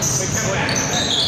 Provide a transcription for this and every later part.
No,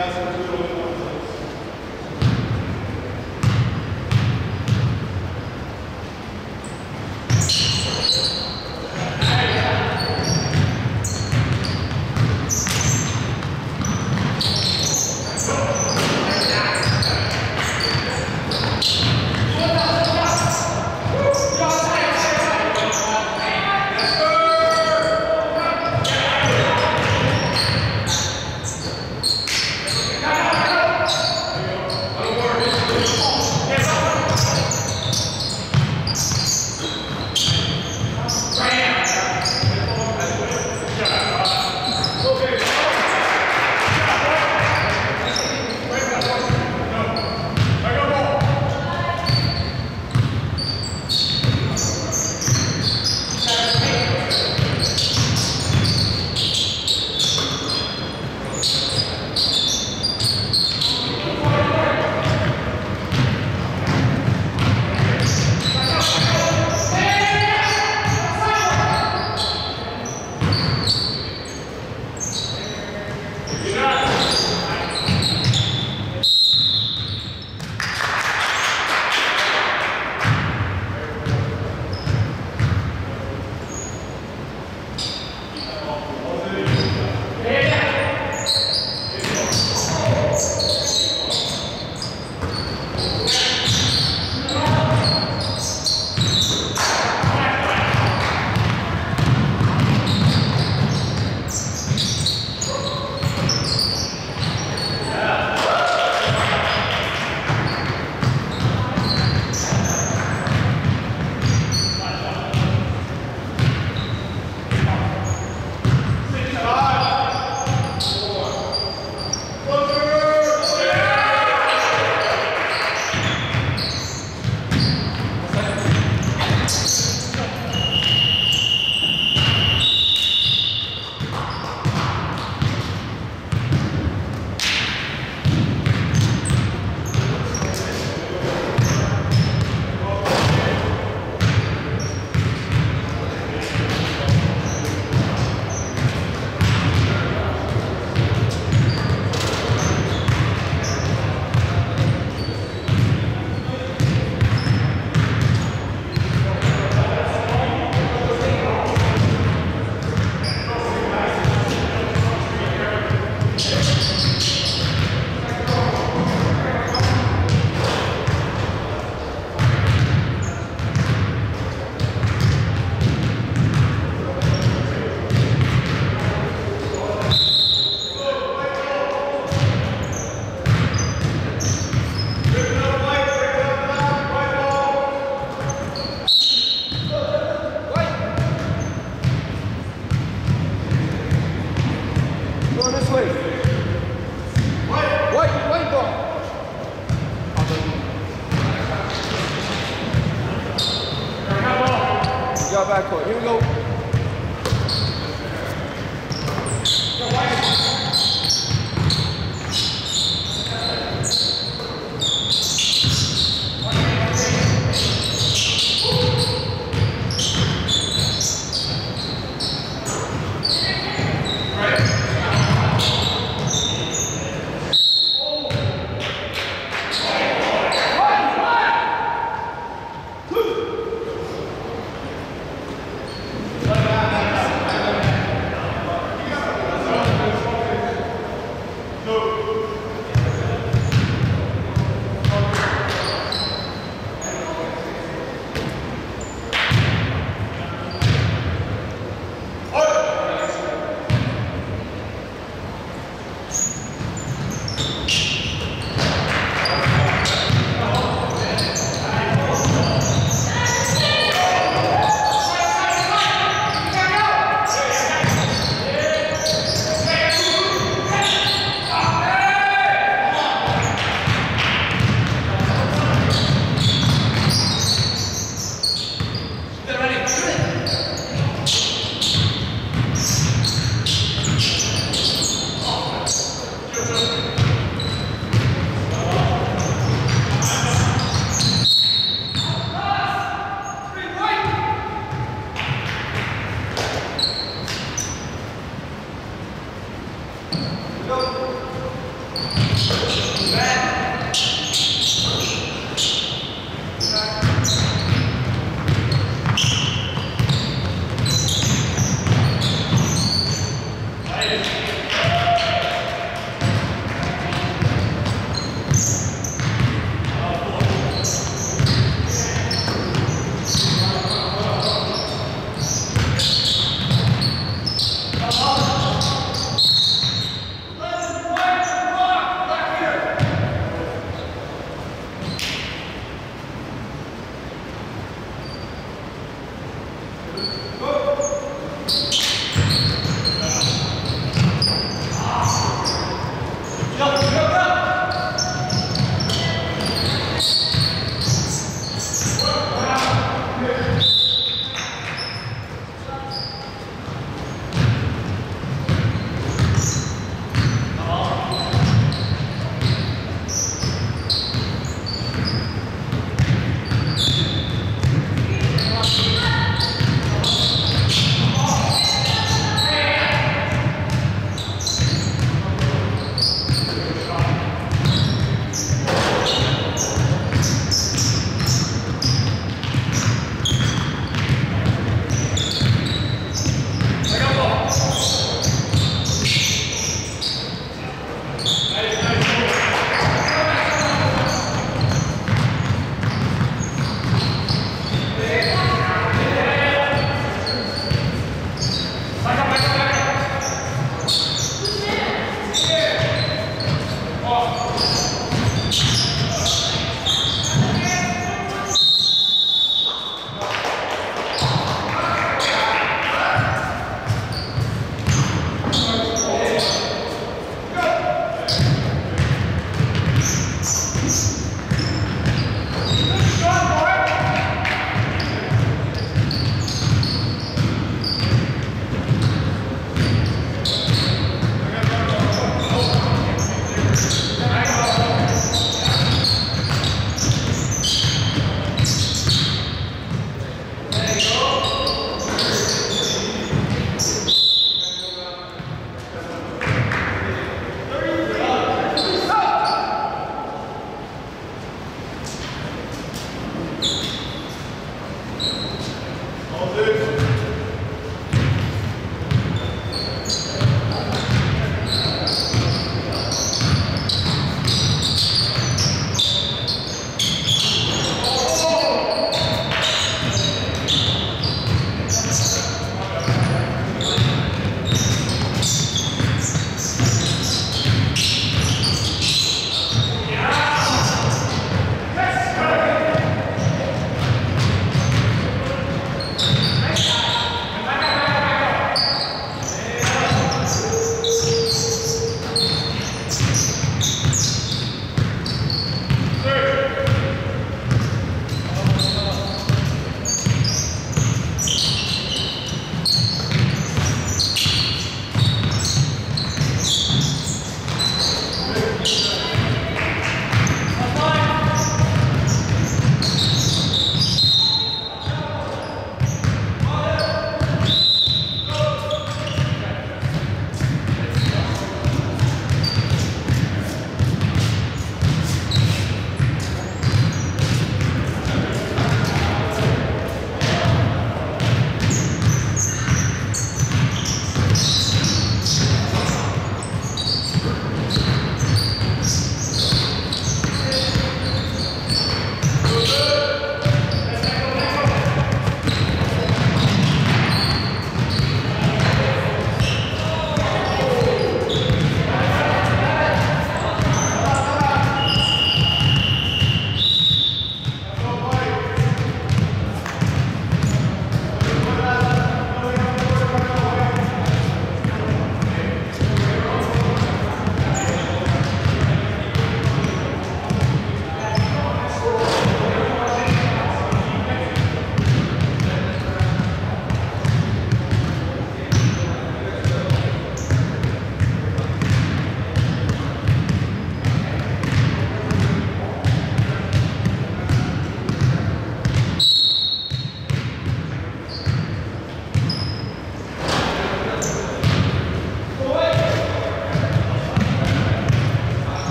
Gracias,